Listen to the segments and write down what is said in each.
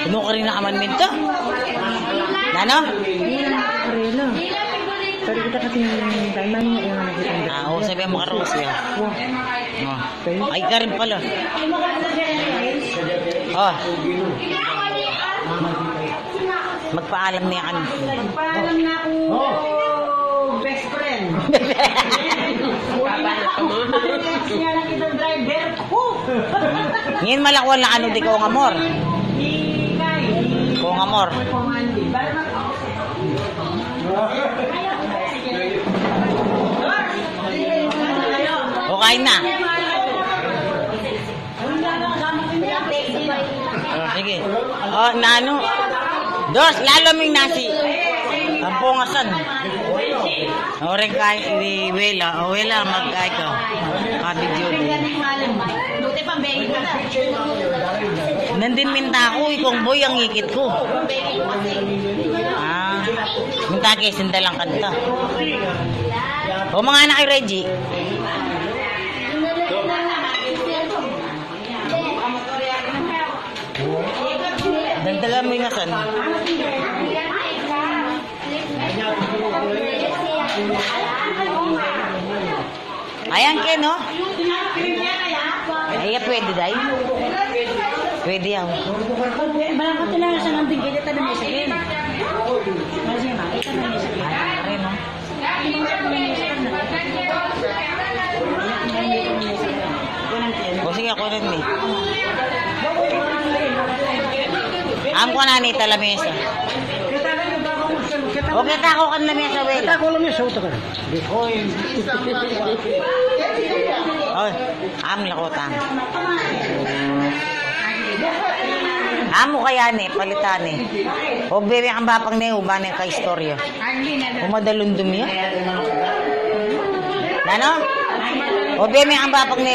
Ano ka rin nakaman minto? Ano? Karela. Pero kita kasi diamond niya yung nakita. Ah, oo, sabi mo karos ya. Oh. Ay ka rin pala. Oh. Magpaalam niya kan. Parang na ako best friend. Siya lang kitang driver ko. Ngayon malakwal na ano di ko ng amor. Ikay. Kung amor. Komandi. Bala na ako. O kain na. Oh, sige. Oh, na ano? Dos, lalo ming nasi. Ang pungasan. O rin kain, ni Wela. O Wela, magkain ka. Kabidyo. Buti pang baby ka na. Nandin minta ako, ikong boy ang ikit ko. Ah, minta kay sindalang kanta. O mga anak kay Reggie. Dagdagan mo yung asan. Ayan ke no? Ay, pwede day. Pwede yan. Bala ko talaga sa bigay dito na may sakin. Kasi ma, ito na may sakin. Ay, rin no? O sige, ako rin eh. Am ko na ni talamesa. O kita ako kan lamesa wela. Ako lang yung suot ka. Oy, am lakotang. Amo kaya ni, palitan ni. O bebe ang bapang ni uban ka istorya. Umadalundum ya. Nano? O bebe ang bapang ni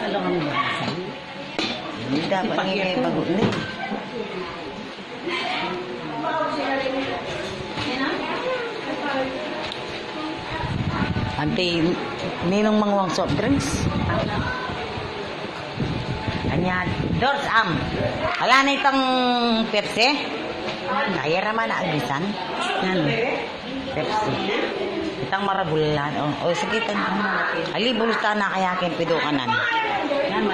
Salungan mo. Hindi dapat ang may bago ni. Ante, ninong mangwang soft drinks. Anya, Dors am. Wala na itong Pepsi? Kaya raman na agisan. Yan. Pepsi. Itang marabulan. O, oh, sige, tan. Ali, bulusta na kaya kin pido kanan. Yan,